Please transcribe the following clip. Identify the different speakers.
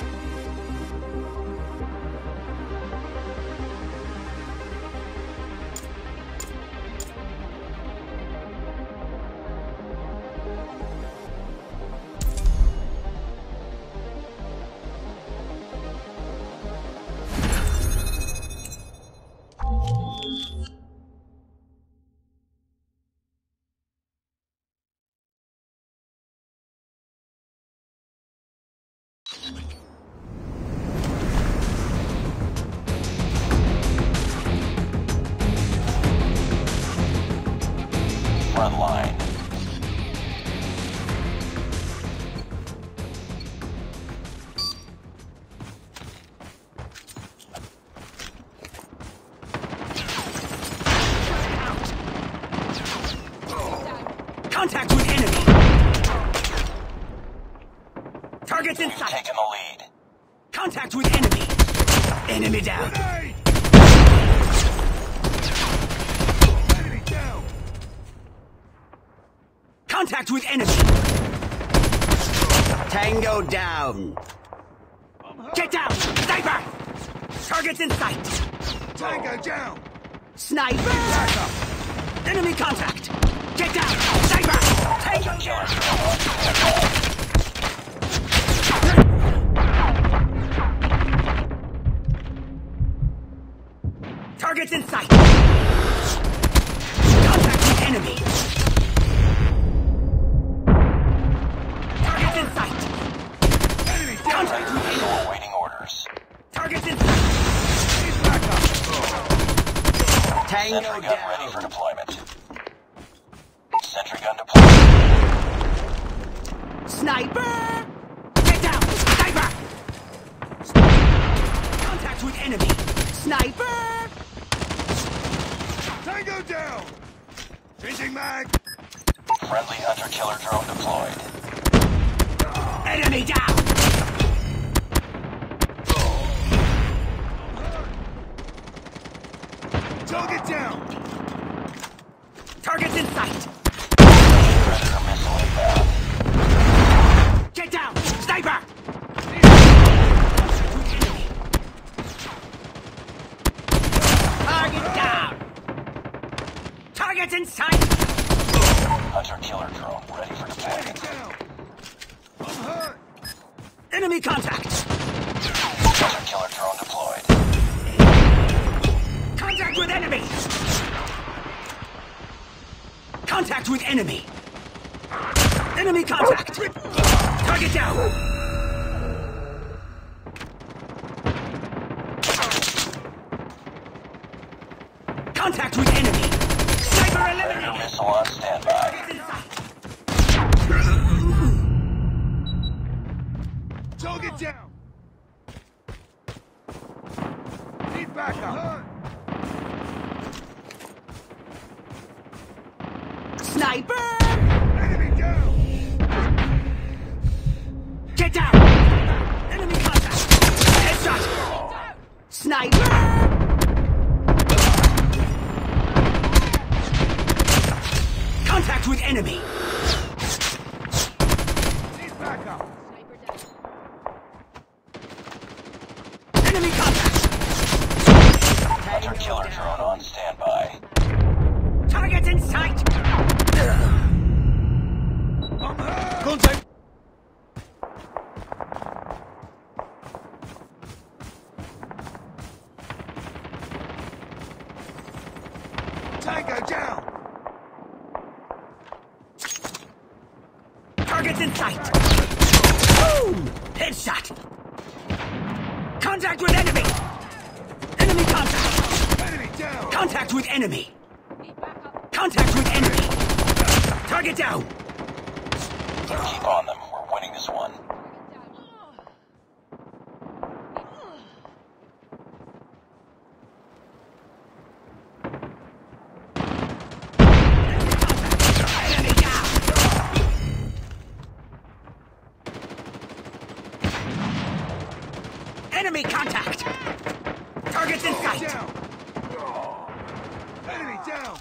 Speaker 1: Bye. Contact with enemy. Targets in
Speaker 2: We've
Speaker 1: sight.
Speaker 2: taken the lead.
Speaker 1: Contact with enemy. Enemy down.
Speaker 3: Grenade! Enemy down!
Speaker 1: Contact with enemy. Tango down. Get down. Sniper. Targets in sight.
Speaker 3: Tango down!
Speaker 1: Sniper.
Speaker 3: Back!
Speaker 1: Enemy contact. Get down. Sniper. Tango down. Targets in sight. Contact enemy. Targets in sight.
Speaker 3: Enemy down!
Speaker 1: Contact with enemy.
Speaker 2: Missile awaiting orders.
Speaker 1: Targets in sight.
Speaker 3: He's back up!
Speaker 1: Tango
Speaker 2: Sentry ready for deployment. Sentry gun deployed.
Speaker 1: Sniper! Get down! Sniper! Contact with enemy. Sniper!
Speaker 3: Tango down! Changing mag!
Speaker 2: Friendly hunter-killer drone deployed.
Speaker 1: Enemy down!
Speaker 3: Target down!
Speaker 1: Targets in sight!
Speaker 2: Hunter-killer drone ready for deployment.
Speaker 3: I'm hurt!
Speaker 1: Enemy contact!
Speaker 2: Hunter-killer drone deployed.
Speaker 1: Contact with enemy! Contact with enemy! Enemy contact! Target down! Contact with enemy!
Speaker 2: Missile on standby.
Speaker 3: Target down! Need backup!
Speaker 1: Sniper! With enemy!
Speaker 3: Need backup!
Speaker 1: Enemy contact!
Speaker 2: Hunter-killer drone on standby.
Speaker 1: Target in sight!
Speaker 3: I'm hurt!
Speaker 1: Contact!
Speaker 3: Tango down!
Speaker 1: Targets in sight! Boom! Headshot! Contact with enemy! Enemy contact!
Speaker 3: Enemy down!
Speaker 1: Contact with enemy! Contact with enemy! Target down!
Speaker 2: Keep on
Speaker 1: Enemy contact! Targets in sight! Down.
Speaker 3: Enemy down!